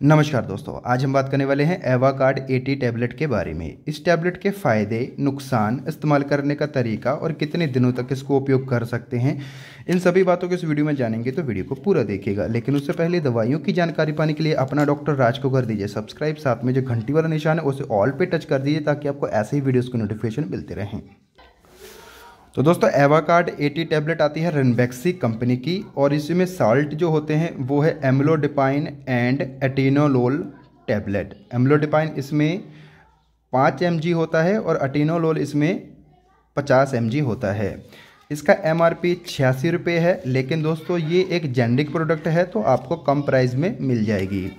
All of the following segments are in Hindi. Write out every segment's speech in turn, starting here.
नमस्कार दोस्तों, आज हम बात करने वाले हैं एवा कार्ड एटी टैबलेट के बारे में। इस टैबलेट के फ़ायदे, नुकसान इस्तेमाल करने का तरीका और कितने दिनों तक इसको उपयोग कर सकते हैं, इन सभी बातों को इस वीडियो में जानेंगे तो वीडियो को पूरा देखिएगा। लेकिन उससे पहले दवाइयों की जानकारी पाने के लिए अपना डॉक्टर राज को कर दीजिए सब्सक्राइब, साथ में जो घंटी वाला निशान है उसे ऑल पे टच कर दीजिए ताकि आपको ऐसे ही वीडियोज़ की नोटिफिकेशन मिलते रहें। तो दोस्तों एवाकार्ड एटी टैबलेट आती है रनबैक्सी कंपनी की, और इसमें साल्ट जो होते हैं, वो है amlodipine and atenolol tablet amlodipine इसमें पाँच एम होता है और अटीनोलोल इसमें पचास एम होता है। इसका एम आर पी छियासी रुपये है, लेकिन दोस्तों, ये एक जेंडिक प्रोडक्ट है तो आपको कम प्राइस में मिल जाएगी।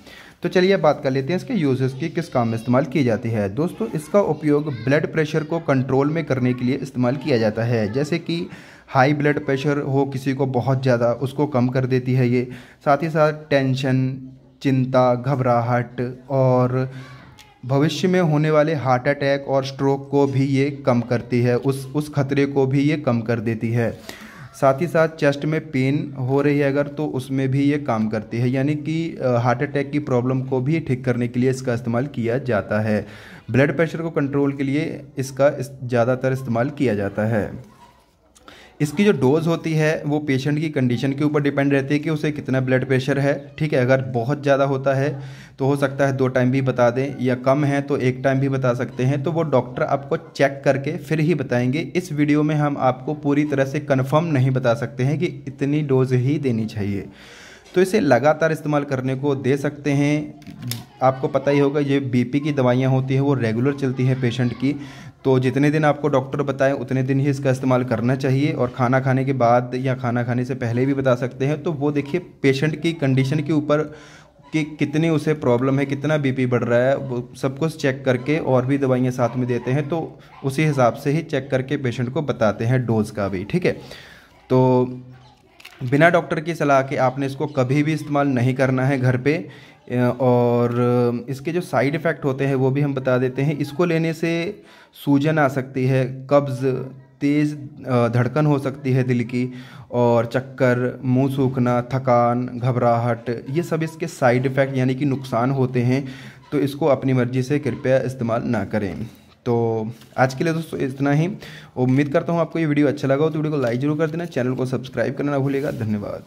तो चलिए बात कर लेते हैं इसके यूजेस की, किस काम में इस्तेमाल की जाती है। दोस्तों, इसका उपयोग ब्लड प्रेशर को कंट्रोल में करने के लिए इस्तेमाल किया जाता है। जैसे कि हाई ब्लड प्रेशर हो, किसी को बहुत ज़्यादा, उसको कम कर देती है ये। साथ ही साथ टेंशन चिंता, घबराहट और भविष्य में होने वाले हार्ट अटैक और स्ट्रोक को भी ये कम करती है। उस उस खतरे को भी ये कम कर देती है। साथ ही साथ चेस्ट में पेन हो रही है अगर तो उसमें भी ये काम करती है। यानी कि हार्ट अटैक की प्रॉब्लम को भी ठीक करने के लिए इसका इस्तेमाल किया जाता है। ब्लड प्रेशर को कंट्रोल के लिए इसका इस, ज़्यादातर इस्तेमाल किया जाता है। इसकी जो डोज़ होती है, वो पेशेंट की कंडीशन के ऊपर डिपेंड रहती है कि उसे कितना ब्लड प्रेशर है। ठीक है, अगर बहुत ज़्यादा होता है तो हो सकता है दो टाइम भी बता दें या कम है तो एक टाइम भी बता सकते हैं। तो वो डॉक्टर आपको चेक करके फिर ही बताएँगे। इस वीडियो में हम आपको पूरी तरह से कन्फर्म नहीं बता सकते हैं कि इतनी डोज ही देनी चाहिए। तो इसे लगातार इस्तेमाल करने को दे सकते हैं। आपको पता ही होगा, ये बीपी की दवाइयाँ होती हैं, वो रेगुलर चलती हैं पेशेंट की। तो जितने दिन आपको डॉक्टर बताएँ, उतने दिन ही इसका इस्तेमाल करना चाहिए और खाना खाने के बाद या खाना खाने से पहले भी बता सकते हैं। तो वो देखिए पेशेंट की कंडीशन के ऊपर कि कितनी उसे प्रॉब्लम है, कितना बीपी बढ़ रहा है, वो सब कुछ चेक करके और भी दवाइयाँ साथ में देते हैं। तो उसी हिसाब से ही चेक करके पेशेंट को बताते हैं डोज़ का भी, ठीक है? तो बिना डॉक्टर की सलाह के आपने इसको कभी भी इस्तेमाल नहीं करना है घर पे और इसके जो साइड इफ़ेक्ट होते हैं वो भी हम बता देते हैं। इसको लेने से सूजन आ सकती है, कब्ज़, तेज़ धड़कन हो सकती है दिल की, और चक्कर, मुँह सूखना, थकान, घबराहट, ये सब इसके साइड इफ़ेक्ट यानी कि नुकसान होते हैं तो इसको अपनी मर्ज़ी से कृपया इस्तेमाल ना करें। तो आज के लिए दोस्तों इतना ही। उम्मीद करता हूँ आपको ये वीडियो अच्छा लगा हो तो वीडियो को लाइक ज़रूर कर देना, चैनल को सब्सक्राइब करना ना भूलेगा धन्यवाद।